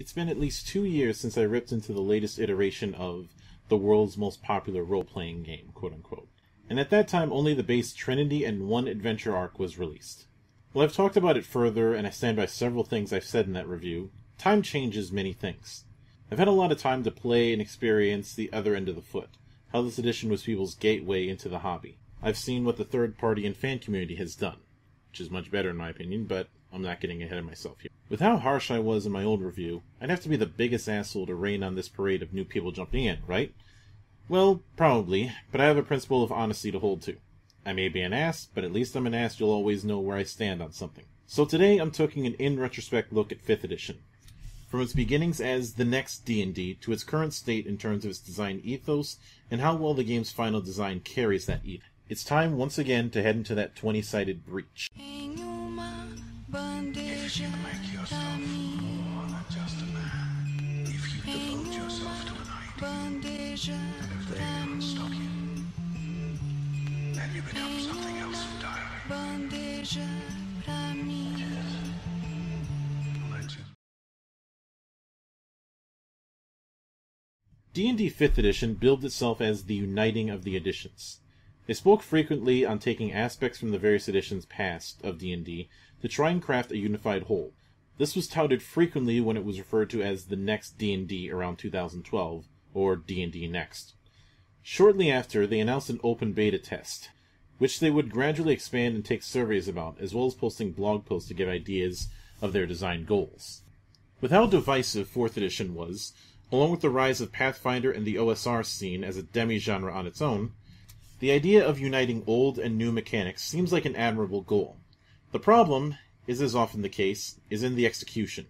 It's been at least two years since I ripped into the latest iteration of the world's most popular role playing game, quote unquote. And at that time, only the base Trinity and one adventure arc was released. Well, I've talked about it further, and I stand by several things I've said in that review. Time changes many things. I've had a lot of time to play and experience the other end of the foot, how this edition was people's gateway into the hobby. I've seen what the third party and fan community has done, which is much better in my opinion, but I'm not getting ahead of myself here. With how harsh I was in my old review, I'd have to be the biggest asshole to rain on this parade of new people jumping in, right? Well, probably, but I have a principle of honesty to hold to. I may be an ass, but at least I'm an ass you'll always know where I stand on something. So today I'm taking an in retrospect look at 5th edition. From its beginnings as the next D&D to its current state in terms of its design ethos and how well the game's final design carries that ethos. It's time once again to head into that 20-sided breach. They can't stop you, then you become something else entirely. D&D 5th edition billed itself as the uniting of the editions. They spoke frequently on taking aspects from the various editions past of D&D to try and craft a unified whole. This was touted frequently when it was referred to as the next D&D around 2012 or D&D Next. Shortly after, they announced an open beta test, which they would gradually expand and take surveys about, as well as posting blog posts to give ideas of their design goals. With how divisive 4th edition was, along with the rise of Pathfinder and the OSR scene as a demi-genre on its own, the idea of uniting old and new mechanics seems like an admirable goal. The problem, as is often the case, is in the execution.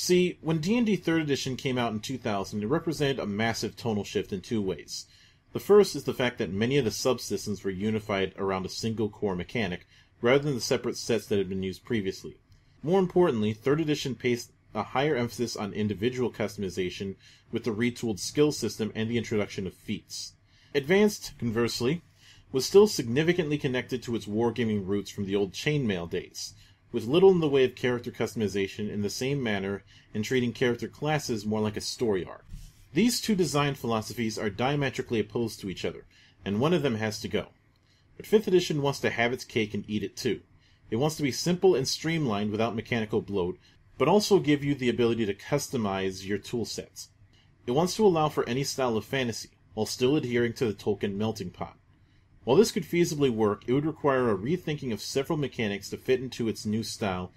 See, when D&D 3rd edition came out in 2000, it represented a massive tonal shift in two ways. The first is the fact that many of the subsystems were unified around a single core mechanic, rather than the separate sets that had been used previously. More importantly, 3rd edition placed a higher emphasis on individual customization with the retooled skill system and the introduction of feats. Advanced, conversely, was still significantly connected to its wargaming roots from the old chainmail days, with little in the way of character customization in the same manner and treating character classes more like a story arc. These two design philosophies are diametrically opposed to each other, and one of them has to go. But 5th edition wants to have its cake and eat it too. It wants to be simple and streamlined without mechanical bloat, but also give you the ability to customize your toolsets. It wants to allow for any style of fantasy, while still adhering to the Tolkien melting pot. While this could feasibly work, it would require a rethinking of several mechanics to fit into its new style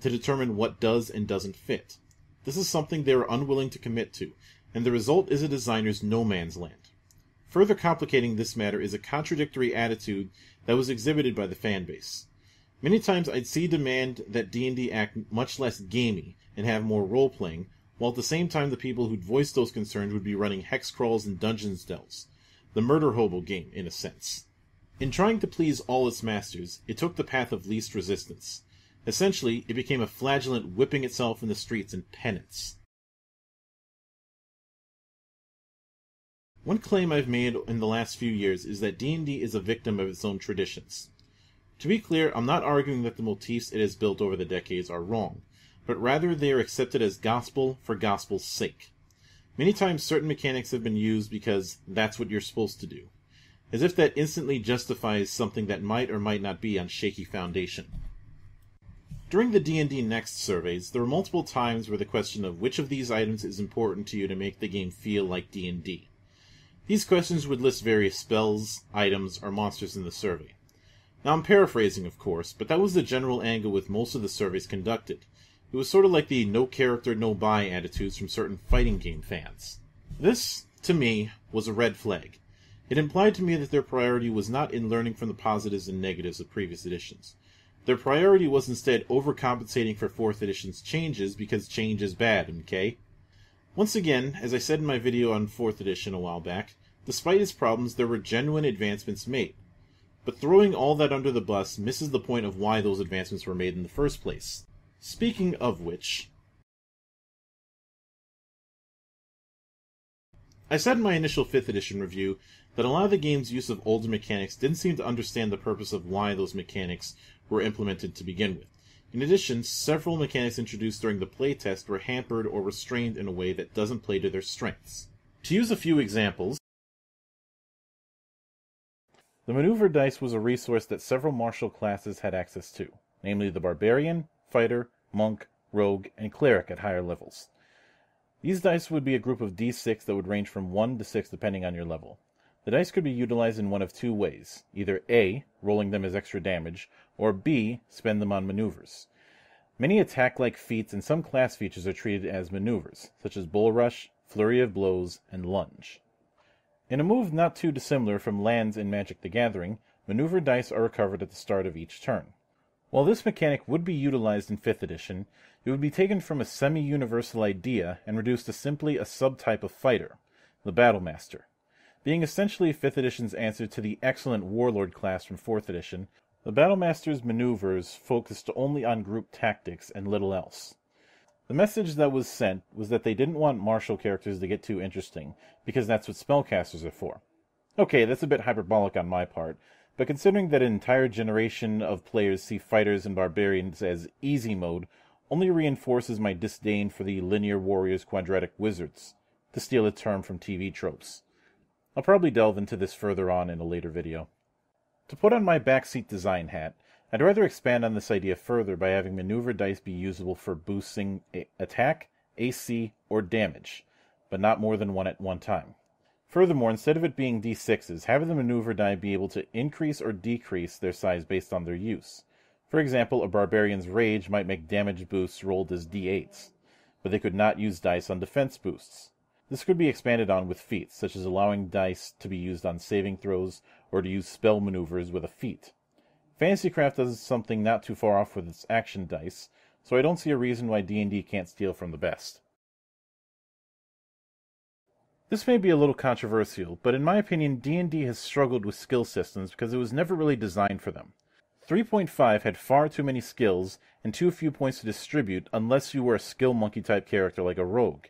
to determine what does and doesn't fit. This is something they are unwilling to commit to, and the result is a designer's no man's land. Further complicating this matter is a contradictory attitude that was exhibited by the fanbase. Many times I'd see demand that D&D act much less gamey and have more role-playing, while at the same time the people who'd voiced those concerns would be running hex crawls and dungeons delves. The murder hobo game, in a sense. In trying to please all its masters, it took the path of least resistance. Essentially, it became a flagellant whipping itself in the streets in penance. One claim I've made in the last few years is that D&D is a victim of its own traditions. To be clear, I'm not arguing that the motifs it has built over the decades are wrong, but rather they are accepted as gospel for gospel's sake. Many times certain mechanics have been used because that's what you're supposed to do, as if that instantly justifies something that might or might not be on shaky foundation. During the D&D Next surveys, there were multiple times where the question of which of these items is important to you to make the game feel like D&D. These questions would list various spells, items, or monsters in the survey. Now I'm paraphrasing, of course, but that was the general angle with most of the surveys conducted. It was sort of like the no character, no buy attitudes from certain fighting game fans. This, to me, was a red flag. It implied to me that their priority was not in learning from the positives and negatives of previous editions. Their priority was instead overcompensating for 4th edition's changes because change is bad, okay? Once again, as I said in my video on 4th edition a while back, despite its problems, there were genuine advancements made. But throwing all that under the bus misses the point of why those advancements were made in the first place. Speaking of which, I said in my initial 5th edition review that a lot of the game's use of older mechanics didn't seem to understand the purpose of why those mechanics were implemented to begin with. In addition, several mechanics introduced during the playtest were hampered or restrained in a way that doesn't play to their strengths. To use a few examples, the maneuver dice was a resource that several martial classes had access to, namely the barbarian, fighter, monk, rogue, and cleric at higher levels. These dice would be a group of d6 that would range from 1 to 6 depending on your level. The dice could be utilized in one of two ways either A, rolling them as extra damage, or B, spend them on maneuvers. Many attack like feats and some class features are treated as maneuvers, such as Bull Rush, Flurry of Blows, and Lunge. In a move not too dissimilar from lands in Magic the Gathering, maneuver dice are recovered at the start of each turn. While this mechanic would be utilized in 5th edition, it would be taken from a semi universal idea and reduced to simply a subtype of fighter, the Battlemaster. Being essentially 5th edition's answer to the excellent Warlord class from 4th edition, the Battlemaster's maneuvers focused only on group tactics and little else. The message that was sent was that they didn't want martial characters to get too interesting, because that's what spellcasters are for. Okay, that's a bit hyperbolic on my part, but considering that an entire generation of players see fighters and barbarians as easy mode, only reinforces my disdain for the linear warriors quadratic wizards, to steal a term from TV tropes. I'll probably delve into this further on in a later video. To put on my backseat design hat, I'd rather expand on this idea further by having maneuver dice be usable for boosting attack, AC, or damage, but not more than one at one time. Furthermore, instead of it being d6s, have the maneuver die be able to increase or decrease their size based on their use. For example, a barbarian's rage might make damage boosts rolled as d8s, but they could not use dice on defense boosts. This could be expanded on with feats, such as allowing dice to be used on saving throws or to use spell maneuvers with a feat. Fantasycraft does something not too far off with its action dice, so I don't see a reason why D&D can't steal from the best. This may be a little controversial, but in my opinion, D&D has struggled with skill systems because it was never really designed for them. 3.5 had far too many skills and too few points to distribute unless you were a skill monkey type character like a rogue.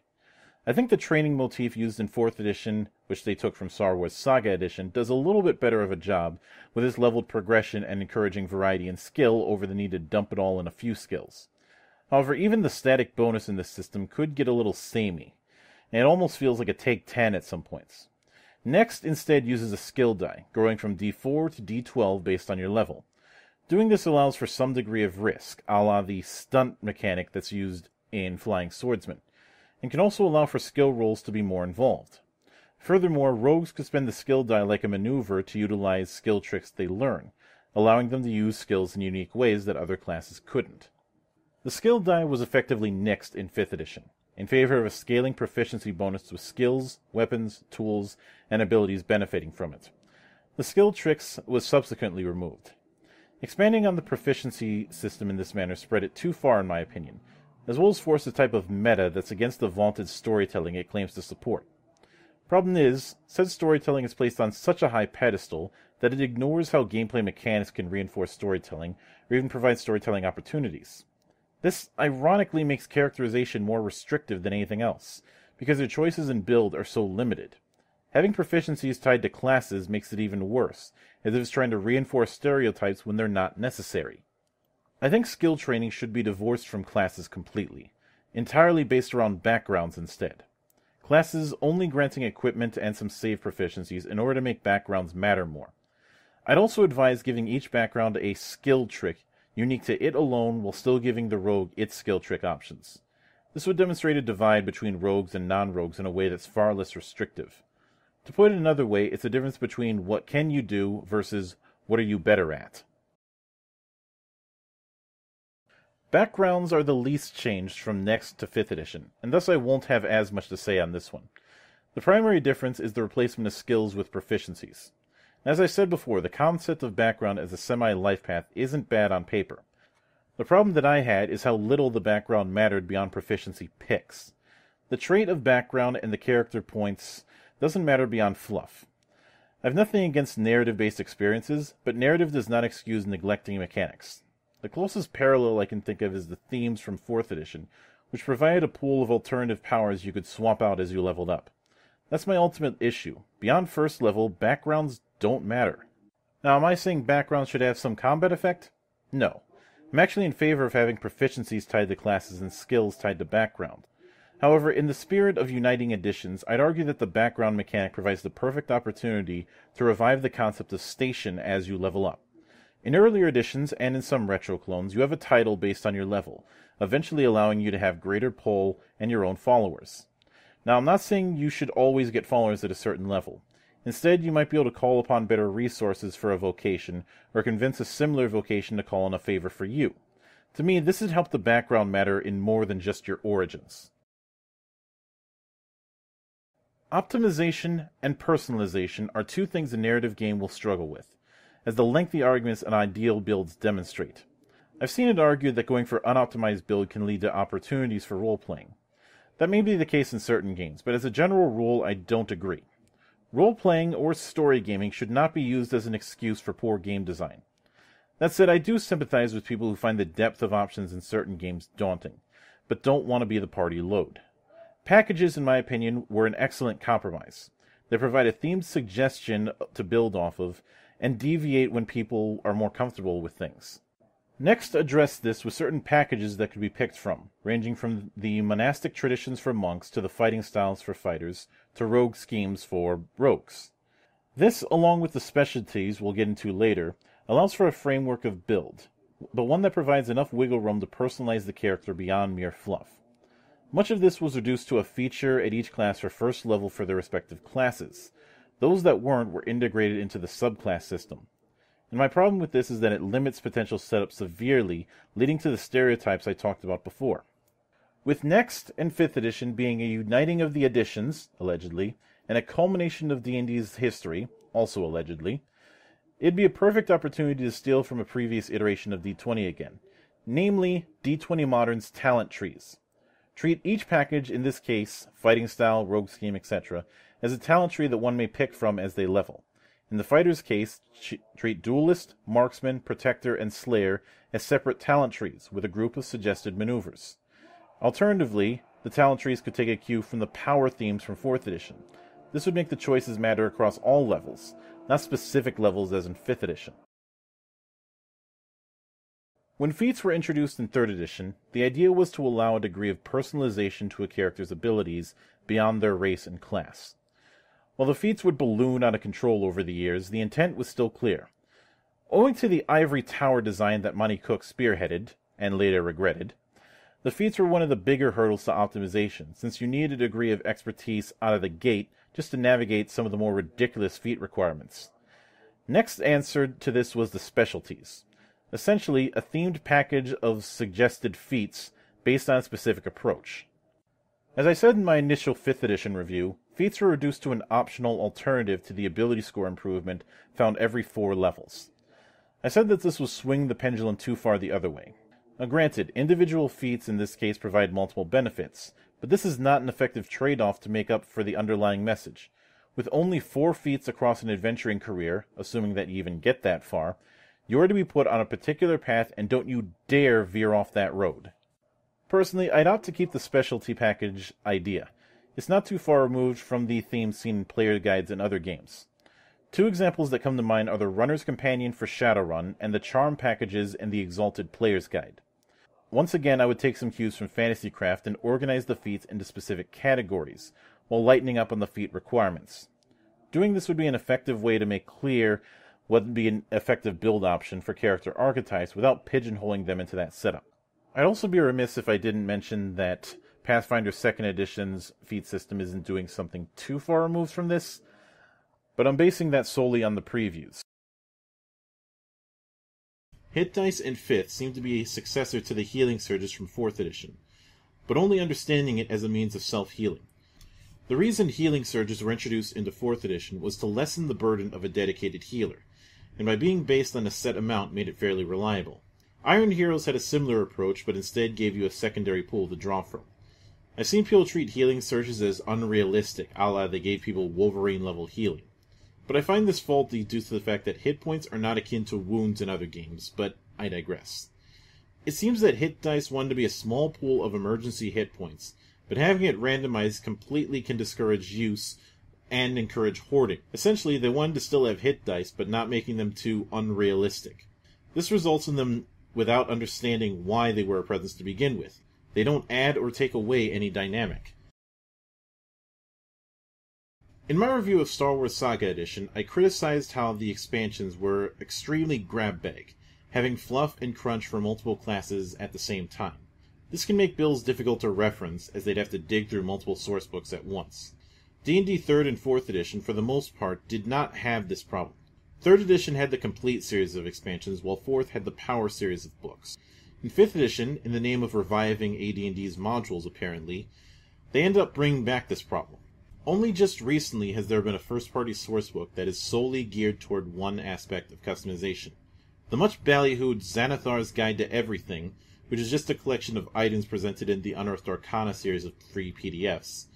I think the training motif used in 4th edition, which they took from Star Wars Saga Edition, does a little bit better of a job with its leveled progression and encouraging variety and skill over the need to dump it all in a few skills. However, even the static bonus in this system could get a little samey, and it almost feels like a take 10 at some points. Next instead uses a skill die, growing from d4 to d12 based on your level. Doing this allows for some degree of risk, a la the stunt mechanic that's used in Flying Swordsman and can also allow for skill rolls to be more involved. Furthermore, rogues could spend the skill die like a maneuver to utilize skill tricks they learn, allowing them to use skills in unique ways that other classes couldn't. The skill die was effectively nixed in 5th edition, in favor of a scaling proficiency bonus with skills, weapons, tools, and abilities benefiting from it. The skill tricks was subsequently removed. Expanding on the proficiency system in this manner spread it too far in my opinion, as well as force a type of meta that's against the vaunted storytelling it claims to support. Problem is, said storytelling is placed on such a high pedestal that it ignores how gameplay mechanics can reinforce storytelling or even provide storytelling opportunities. This ironically makes characterization more restrictive than anything else, because their choices in build are so limited. Having proficiencies tied to classes makes it even worse, as if it's trying to reinforce stereotypes when they're not necessary. I think skill training should be divorced from classes completely, entirely based around backgrounds instead. Classes only granting equipment and some save proficiencies in order to make backgrounds matter more. I'd also advise giving each background a skill trick unique to it alone while still giving the rogue its skill trick options. This would demonstrate a divide between rogues and non-rogues in a way that's far less restrictive. To put it another way, it's a difference between what can you do versus what are you better at. Backgrounds are the least changed from next to 5th edition, and thus I won't have as much to say on this one. The primary difference is the replacement of skills with proficiencies. As I said before, the concept of background as a semi-life path isn't bad on paper. The problem that I had is how little the background mattered beyond proficiency picks. The trait of background and the character points doesn't matter beyond fluff. I have nothing against narrative-based experiences, but narrative does not excuse neglecting mechanics. The closest parallel I can think of is the themes from 4th edition, which provided a pool of alternative powers you could swap out as you leveled up. That's my ultimate issue. Beyond first level, backgrounds don't matter. Now, am I saying backgrounds should have some combat effect? No. I'm actually in favor of having proficiencies tied to classes and skills tied to background. However, in the spirit of uniting editions, I'd argue that the background mechanic provides the perfect opportunity to revive the concept of station as you level up. In earlier editions and in some retro clones, you have a title based on your level, eventually allowing you to have greater pull and your own followers. Now, I'm not saying you should always get followers at a certain level. Instead, you might be able to call upon better resources for a vocation, or convince a similar vocation to call in a favor for you. To me, this would help the background matter in more than just your origins. Optimization and personalization are two things a narrative game will struggle with, as the lengthy arguments and ideal builds demonstrate. I've seen it argued that going for unoptimized build can lead to opportunities for role playing. That may be the case in certain games, but as a general rule, I don't agree. Role playing or story gaming should not be used as an excuse for poor game design. That said, I do sympathize with people who find the depth of options in certain games daunting, but don't want to be the party load. Packages, in my opinion, were an excellent compromise. They provide a themed suggestion to build off of and deviate when people are more comfortable with things. Next, address this with certain packages that could be picked from, ranging from the monastic traditions for monks to the fighting styles for fighters to rogue schemes for rogues. This, along with the specialties we'll get into later, allows for a framework of build, but one that provides enough wiggle room to personalize the character beyond mere fluff. Much of this was reduced to a feature at each class for first level for their respective classes. Those that weren't were integrated into the subclass system. And my problem with this is that it limits potential setup severely, leading to the stereotypes I talked about before. With Next and 5th edition being a uniting of the editions, allegedly, and a culmination of D&D's history, also allegedly, it'd be a perfect opportunity to steal from a previous iteration of D20 again, namely D20 Modern's talent trees. Treat each package, in this case, fighting style, rogue scheme, etc., as a talent tree that one may pick from as they level. In the fighter's case, treat duelist, marksman, protector, and slayer as separate talent trees with a group of suggested maneuvers. Alternatively, the talent trees could take a cue from the power themes from 4th edition. This would make the choices matter across all levels, not specific levels as in 5th edition. When feats were introduced in 3rd edition, the idea was to allow a degree of personalization to a character's abilities beyond their race and class. While the feats would balloon out of control over the years, the intent was still clear. Owing to the ivory tower design that Monte Cook spearheaded, and later regretted, the feats were one of the bigger hurdles to optimization, since you needed a degree of expertise out of the gate just to navigate some of the more ridiculous feat requirements. Next answer to this was the specialties essentially a themed package of suggested feats based on a specific approach. As I said in my initial 5th edition review, feats were reduced to an optional alternative to the ability score improvement found every four levels. I said that this was swinging the pendulum too far the other way. Now, granted, individual feats in this case provide multiple benefits, but this is not an effective trade off to make up for the underlying message. With only four feats across an adventuring career, assuming that you even get that far, you are to be put on a particular path and don't you dare veer off that road. Personally, I'd opt to keep the specialty package idea. It's not too far removed from the themes seen in player guides and other games. Two examples that come to mind are the Runner's Companion for Shadowrun and the Charm packages in the Exalted Player's Guide. Once again, I would take some cues from Fantasycraft and organize the feats into specific categories, while lightening up on the feat requirements. Doing this would be an effective way to make clear what would be an effective build option for character archetypes without pigeonholing them into that setup. I'd also be remiss if I didn't mention that Pathfinder 2nd Edition's feat system isn't doing something too far removed from this, but I'm basing that solely on the previews. Hit dice and 5th seem to be a successor to the healing surges from 4th edition, but only understanding it as a means of self healing. The reason healing surges were introduced into 4th edition was to lessen the burden of a dedicated healer, and by being based on a set amount made it fairly reliable. Iron Heroes had a similar approach, but instead gave you a secondary pool to draw from. I've seen people treat healing surges as unrealistic, a la they gave people Wolverine level healing. But I find this faulty due to the fact that hit points are not akin to wounds in other games, but I digress. It seems that hit dice want to be a small pool of emergency hit points, but having it randomized completely can discourage use and encourage hoarding. Essentially, they wanted to still have hit dice, but not making them too unrealistic. This results in them without understanding why they were a presence to begin with. They don't add or take away any dynamic. In my review of Star Wars Saga Edition, I criticized how the expansions were extremely grab bag, having fluff and crunch for multiple classes at the same time. This can make builds difficult to reference, as they'd have to dig through multiple source books at once. D&D 3rd and 4th edition, for the most part, did not have this problem. 3rd edition had the complete series of expansions, while 4th had the Power series of books. In 5th edition, in the name of reviving AD&D's modules apparently, they end up bringing back this problem. Only just recently has there been a first party sourcebook that is solely geared toward one aspect of customization. The much ballyhooed Xanathar's Guide to Everything, which is just a collection of items presented in the Unearthed Arcana series of free PDFs,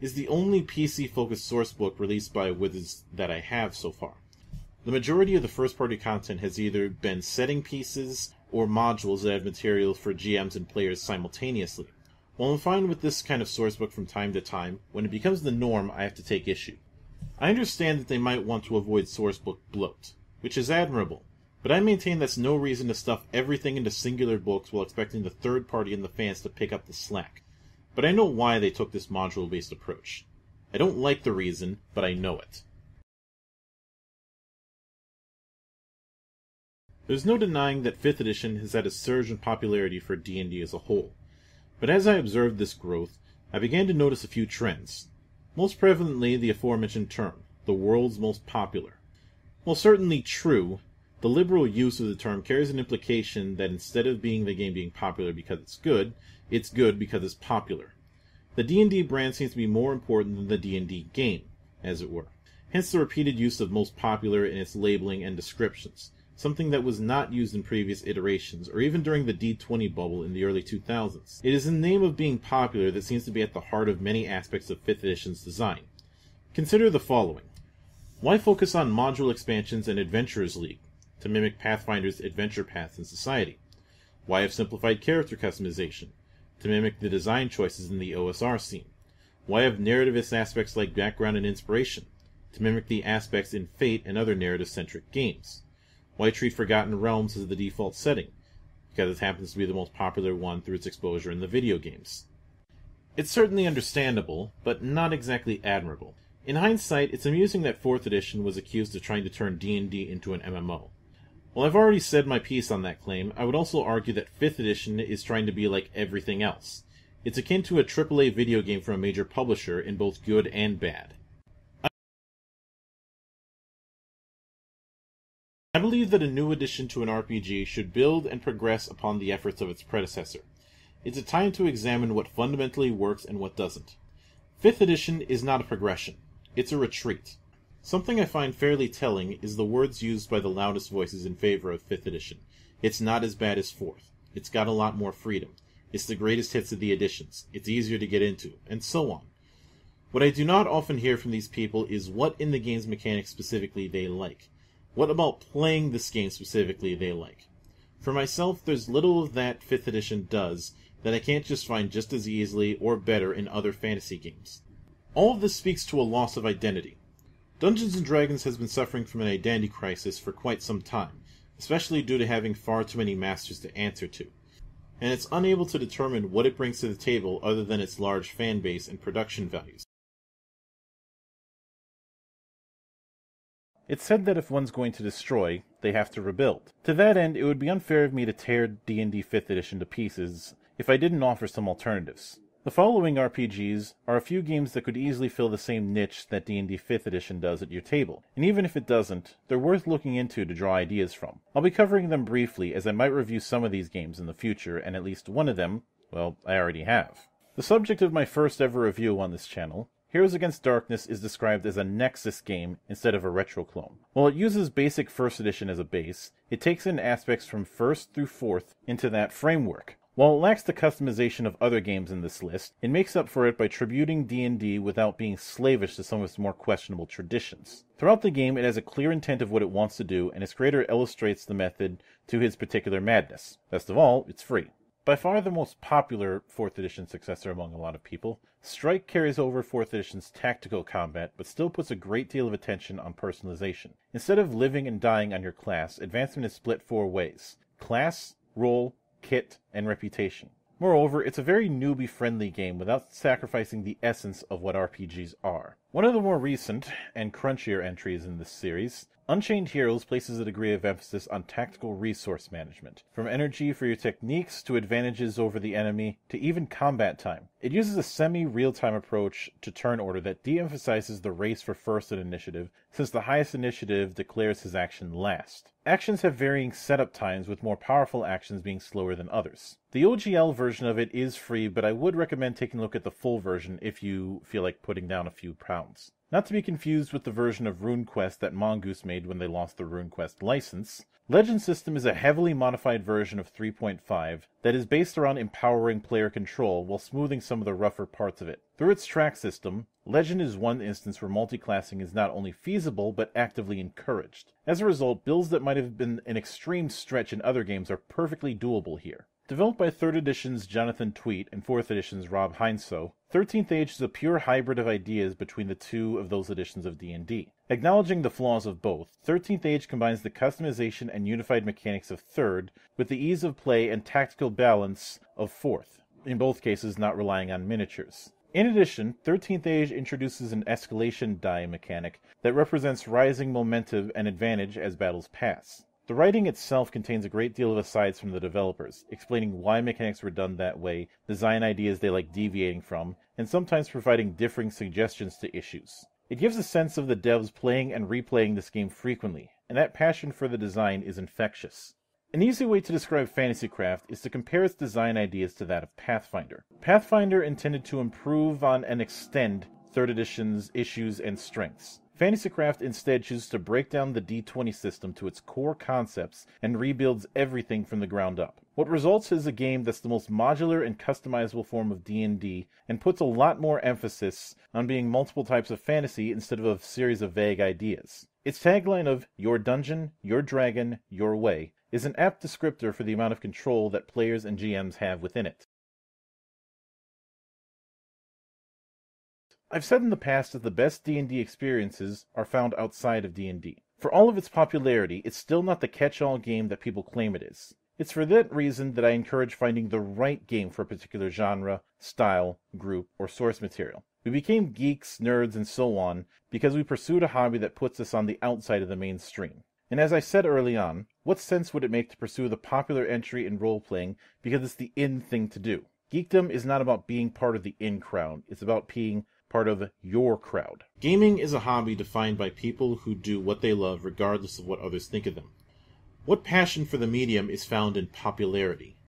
is the only PC focused sourcebook released by Wizards that I have so far. The majority of the first party content has either been setting pieces or modules that have material for GMs and players simultaneously. While I'm fine with this kind of sourcebook from time to time, when it becomes the norm, I have to take issue. I understand that they might want to avoid sourcebook bloat, which is admirable, but I maintain that's no reason to stuff everything into singular books while expecting the third party and the fans to pick up the slack. But I know why they took this module based approach. I don't like the reason, but I know it. There's no denying that 5th edition has had a surge in popularity for D&D as a whole. But as I observed this growth, I began to notice a few trends. Most prevalently, the aforementioned term, the world's most popular. While certainly true, the liberal use of the term carries an implication that instead of being the game being popular because it's good, it's good because it's popular. The D&D brand seems to be more important than the D&D game, as it were. Hence the repeated use of most popular in its labeling and descriptions something that was not used in previous iterations, or even during the D20 bubble in the early 2000s. It is the name of being popular that seems to be at the heart of many aspects of 5th edition's design. Consider the following. Why focus on module expansions and Adventurers League, to mimic Pathfinder's adventure paths in society? Why have simplified character customization, to mimic the design choices in the OSR scene? Why have narrativist aspects like background and inspiration, to mimic the aspects in Fate and other narrative centric games? Why treat Forgotten Realms as the default setting? Because it happens to be the most popular one through its exposure in the video games. It's certainly understandable, but not exactly admirable. In hindsight, it's amusing that 4th edition was accused of trying to turn D&D into an MMO. While I've already said my piece on that claim, I would also argue that 5th edition is trying to be like everything else. It's akin to a AAA video game from a major publisher in both good and bad. I believe that a new addition to an RPG should build and progress upon the efforts of its predecessor. It's a time to examine what fundamentally works and what doesn't. Fifth edition is not a progression, it's a retreat. Something I find fairly telling is the words used by the loudest voices in favor of fifth edition. It's not as bad as fourth. It's got a lot more freedom. It's the greatest hits of the editions. It's easier to get into, and so on. What I do not often hear from these people is what in the game's mechanics specifically they like. What about playing this game specifically they like? For myself, there's little of that 5th edition does that I can't just find just as easily or better in other fantasy games. All of this speaks to a loss of identity. Dungeons and Dragons has been suffering from an identity crisis for quite some time, especially due to having far too many masters to answer to. And it's unable to determine what it brings to the table other than its large fan base and production values. It's said that if one's going to destroy, they have to rebuild. To that end, it would be unfair of me to tear D&D 5th edition to pieces if I didn't offer some alternatives. The following RPGs are a few games that could easily fill the same niche that D&D 5th edition does at your table. And even if it doesn't, they're worth looking into to draw ideas from. I'll be covering them briefly as I might review some of these games in the future and at least one of them, well, I already have. The subject of my first ever review on this channel Heroes Against Darkness is described as a Nexus game instead of a retro clone. While it uses basic first edition as a base, it takes in aspects from first through fourth into that framework. While it lacks the customization of other games in this list, it makes up for it by tributing D&D without being slavish to some of its more questionable traditions. Throughout the game, it has a clear intent of what it wants to do, and its creator illustrates the method to his particular madness. Best of all, it's free. By far the most popular 4th edition successor among a lot of people, Strike carries over 4th edition's tactical combat, but still puts a great deal of attention on personalization. Instead of living and dying on your class, advancement is split four ways class, role, kit, and reputation. Moreover, it's a very newbie friendly game without sacrificing the essence of what RPGs are. One of the more recent and crunchier entries in this series, Unchained Heroes places a degree of emphasis on tactical resource management, from energy for your techniques to advantages over the enemy to even combat time. It uses a semi real time approach to turn order that de emphasizes the race for first in initiative, since the highest initiative declares his action last. Actions have varying setup times, with more powerful actions being slower than others. The OGL version of it is free, but I would recommend taking a look at the full version if you feel like putting down a few pounds. Not to be confused with the version of RuneQuest that Mongoose made when they lost the RuneQuest license. Legend System is a heavily modified version of 3.5 that is based around empowering player control while smoothing some of the rougher parts of it. Through its track system, Legend is one instance where multiclassing is not only feasible but actively encouraged. As a result, builds that might have been an extreme stretch in other games are perfectly doable here. Developed by 3rd Edition's Jonathan Tweet and 4th Edition's Rob Heinsoo, 13th Age is a pure hybrid of ideas between the two of those editions of D&D. Acknowledging the flaws of both, 13th Age combines the customization and unified mechanics of 3rd with the ease of play and tactical balance of 4th, in both cases not relying on miniatures. In addition, 13th Age introduces an escalation die mechanic that represents rising momentum and advantage as battles pass. The writing itself contains a great deal of asides from the developers, explaining why mechanics were done that way, design ideas they like deviating from, and sometimes providing differing suggestions to issues. It gives a sense of the devs playing and replaying this game frequently, and that passion for the design is infectious. An easy way to describe Fantasycraft is to compare its design ideas to that of Pathfinder. Pathfinder intended to improve on and extend 3rd edition's issues and strengths. Fantasycraft instead chooses to break down the D20 system to its core concepts and rebuilds everything from the ground up. What results is a game that's the most modular and customizable form of D&D and puts a lot more emphasis on being multiple types of fantasy instead of a series of vague ideas. Its tagline of your dungeon, your dragon, your way is an apt descriptor for the amount of control that players and GMs have within it. I've said in the past that the best D&D experiences are found outside of D&D. For all of its popularity, it's still not the catch-all game that people claim it is. It's for that reason that I encourage finding the right game for a particular genre, style, group, or source material. We became geeks, nerds, and so on because we pursued a hobby that puts us on the outside of the mainstream. And as I said early on, what sense would it make to pursue the popular entry in role playing because it's the in thing to do? Geekdom is not about being part of the in crowd, it's about being part of your crowd. Gaming is a hobby defined by people who do what they love regardless of what others think of them. What passion for the medium is found in popularity?